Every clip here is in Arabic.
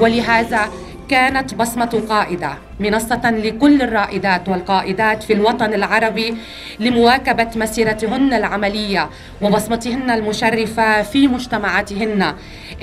ولهذا كانت بصمة قائدة. منصة لكل الرائدات والقائدات في الوطن العربي لمواكبة مسيرتهن العملية وبصمتهن المشرفة في مجتمعاتهن.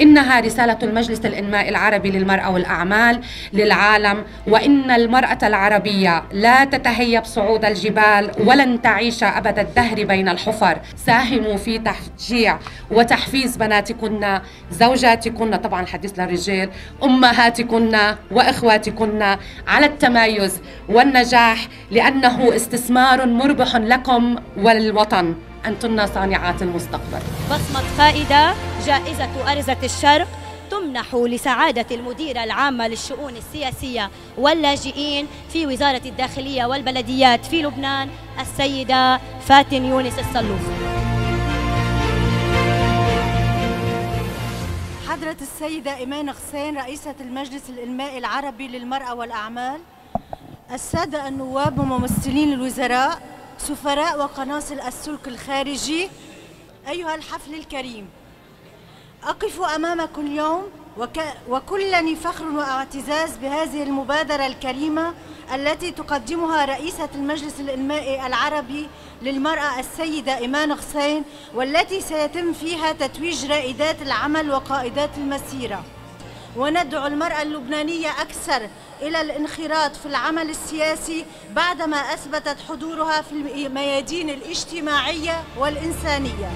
إنها رسالة المجلس الإنماء العربي للمرأة والأعمال للعالم وإن المرأة العربية لا تتهيب صعود الجبال ولن تعيش أبد الدهر بين الحفر. ساهموا في تشجيع وتحفيز بناتكن زوجاتكن طبعا حديث للرجال أمهاتكن وإخواتكن على التمايز والنجاح لأنه استثمار مربح لكم وللوطن أنتن صانعات المستقبل. بصمة فائدة جائزة أرزة الشرق تمنح لسعادة المديرة العامة للشؤون السياسية واللاجئين في وزارة الداخلية والبلديات في لبنان السيدة فاتن يونس الصلوفي حضرة السيدة إيمان غسين رئيسة المجلس الإنمائي العربي للمرأة والأعمال السادة النواب وممثلين الوزراء سفراء وقناصل السلك الخارجي أيها الحفل الكريم. أقف أمامكم اليوم وك وكلني فخر واعتزاز بهذه المبادرة الكريمة التي تقدمها رئيسة المجلس الإنمائي العربي للمرأة السيدة إيمان غسين والتي سيتم فيها تتويج رائدات العمل وقائدات المسيرة. وندعو المرأة اللبنانية أكثر إلى الانخراط في العمل السياسي بعدما أثبتت حضورها في الميادين الاجتماعية والإنسانية.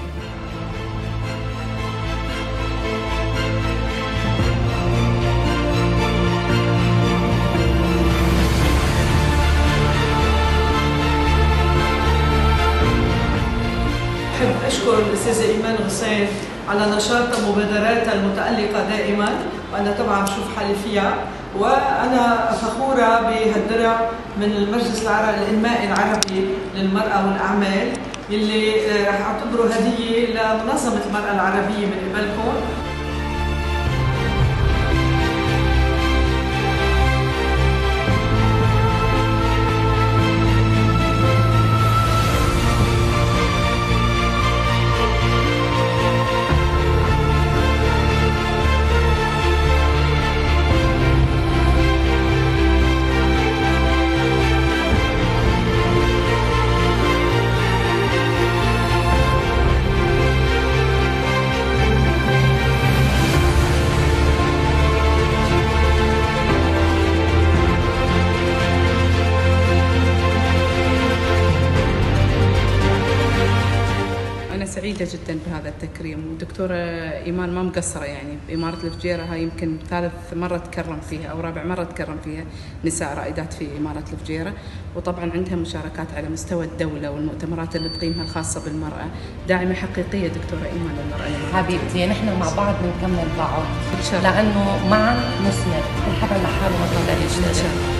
أشكر الأستاذة إيمان غسين على نشاطها ومبادراتها المتألقة دائما وأنا طبعا بشوف حالي فيها. وأنا فخورة بهالدرع من المجلس العربي الإنمائي العربي للمرأة والأعمال اللي رح أعتبره هدية لمنظمة المرأة العربية من قبلكم. سعيدة جدا بهذا التكريم والدكتورة إيمان ما مقصرة يعني بإمارة الفجيرة هاي يمكن ثالث مرة تكرم فيها أو رابع مرة تكرم فيها نساء رائدات في إمارة الفجيرة. وطبعا عندها مشاركات على مستوى الدولة والمؤتمرات اللي تقيمها الخاصة بالمرأة. داعمة حقيقية دكتورة إيمان للمرأة حبيبتي نحن مع بعض بنكمل بعض. لأنه معا نسند كل حدا لحاله ما شاء الله.